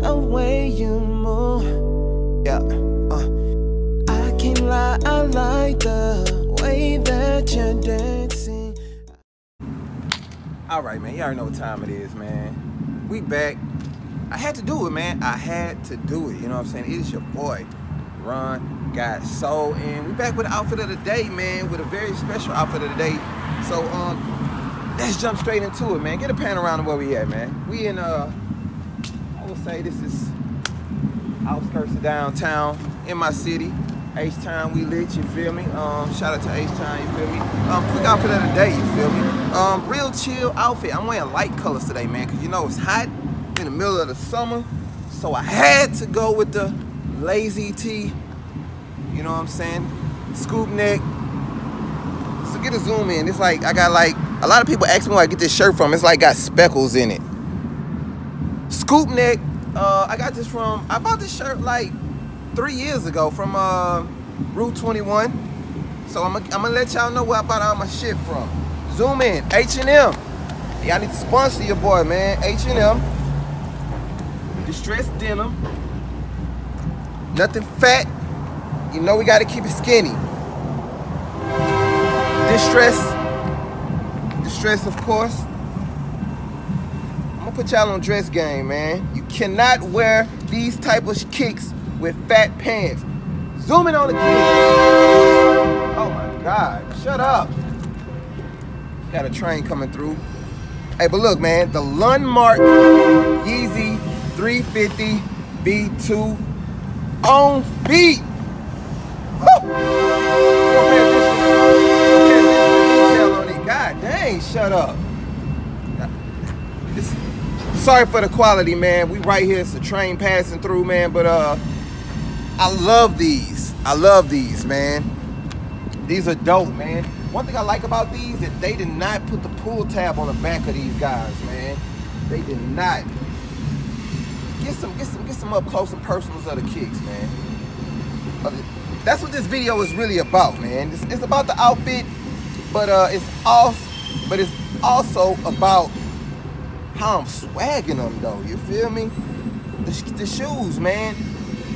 the way you move. Yeah, uh, I can't lie, I like the way that you're dancing. All right, man. You already know what time it is, man. We back. I had to do it, man. I had to do it. You know what I'm saying? It is your boy, Ron Got Sole, and we back with the outfit of the day, man. With a very special outfit of the day. So, um, let's jump straight into it, man. Get a pan around where we at, man. We in uh, I would say this is outskirts of downtown in my city. H-Town, we lit, you feel me? Um, shout out to H-Town, you feel me? Um, quick outfit of the day, you feel me? Um, real chill outfit. I'm wearing light colors today, man, because you know it's hot in the middle of the summer. So I had to go with the lazy tee, you know what I'm saying? Scoop neck. So get a zoom in. It's like, I got like, a lot of people ask me where I get this shirt from. It's like got speckles in it. Scoop neck, uh, I got this from, I bought this shirt like three years ago from uh, Rue 21. So I'm gonna let y'all know where I bought all my shit from. Zoom in, H&M. Y'all need to sponsor your boy, man. H&M. Distressed denim. Nothing fat. You know we gotta keep it skinny. Distress. Distress, of course. Gonna put y'all on dress game, man. You cannot wear these type of kicks with fat pants. Zoom in on the kicks. Oh my God, shut up. Got a train coming through. Hey, but look, man, the Lundmark Yeezy 350 V2 on feet. Woo! God dang, shut up. Sorry for the quality, man. We right here. It's a train passing through, man. But uh, I love these. I love these, man. These are dope, man. One thing I like about these is they did not put the pull tab on the back of these guys, man. They did not. Get some, get some, get some up close and personals of the kicks, man. That's what this video is really about, man. It's, it's about the outfit, but uh, it's also, but it's also about how I'm swagging them though. You feel me? The, the shoes, man.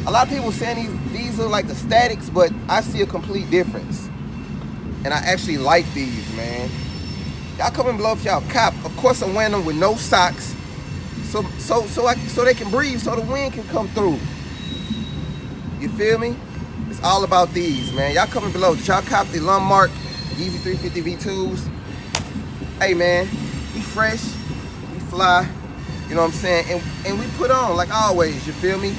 A lot of people saying these these are like the statics, but I see a complete difference. And I actually like these, man. Y'all comment below if y'all cop. Of course, I'm wearing them with no socks, so so so I so they can breathe, so the wind can come through. You feel me? It's all about these, man. Y'all comment below. Did y'all cop the Lundmark Yeezy 350 V2s? Hey, man, be fresh, fly. You know what I'm saying? And and we put on like always. You feel me?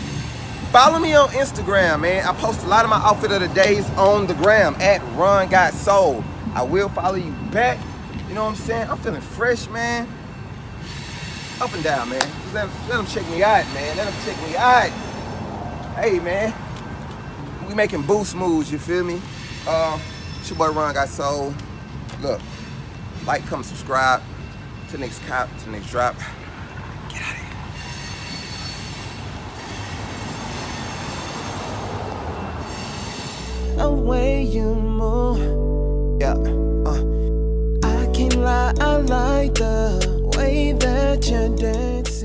Follow me on Instagram, man. I post a lot of my outfit of the days on the gram at Ron Got Sole. I will follow you back. You know what I'm saying? I'm feeling fresh, man. Up and down, man. Just let, let them check me out, man. Let them check me out. Hey, man. We making boost moves, you feel me? Uh, it's your boy Ron Got Sole. Look, like, comment, subscribe. To the next cop, to the next drop. Get out of here. The way you move. Yeah. Uh. I can't lie, I like the way that you're dancing.